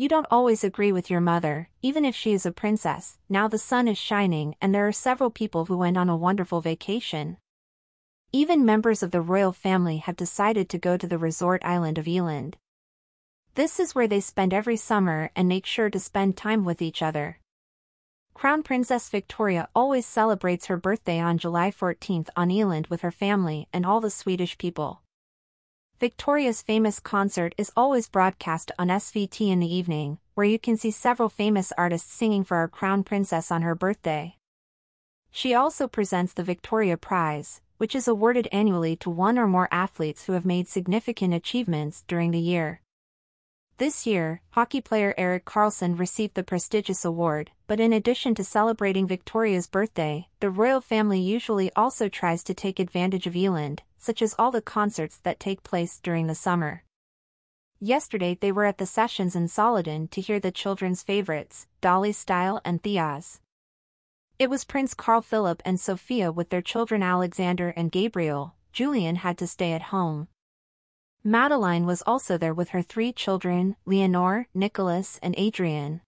You don't always agree with your mother, even if she is a princess. Now the sun is shining and there are several people who went on a wonderful vacation. Even members of the royal family have decided to go to the resort island of Eland. This is where they spend every summer and make sure to spend time with each other. Crown Princess Victoria always celebrates her birthday on July 14th on Eland with her family and all the Swedish people. Victoria's famous concert is always broadcast on SVT in the evening, where you can see several famous artists singing for our Crown Princess on her birthday. She also presents the Victoria Prize, which is awarded annually to one or more athletes who have made significant achievements during the year. This year, hockey player Erik Karlsson received the prestigious award, but in addition to celebrating Victoria's birthday, the royal family usually also tries to take advantage of Eland, such as all the concerts that take place during the summer. Yesterday they were at the sessions in Solliden to hear the children's favorites, Dolly Style and Theoz. It was Prince Carl Philip and Sofia with their children Alexander and Gabriel, Julian had to stay at home. Madeleine was also there with her three children, Leonore, Nicolas and Adrian.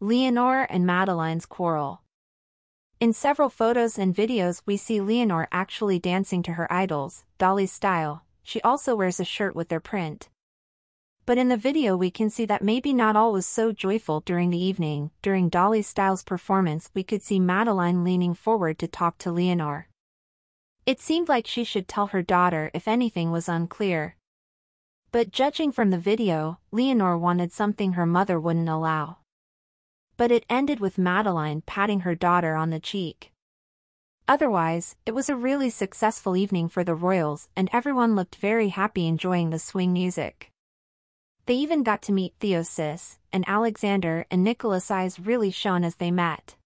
Leonore and Madeleine's quarrel. In several photos and videos we see Leonore actually dancing to her idols, Dolly Style, she also wears a shirt with their print. But in the video we can see that maybe not all was so joyful during the evening. During Dolly Styles' performance we could see Madeleine leaning forward to talk to Leonore. It seemed like she should tell her daughter if anything was unclear. But judging from the video, Leonore wanted something her mother wouldn't allow. But it ended with Madeleine patting her daughter on the cheek. Otherwise, it was a really successful evening for the royals and everyone looked very happy enjoying the swing music. They even got to meet Theosis, and Alexander and Nicolas' eyes really shone as they met.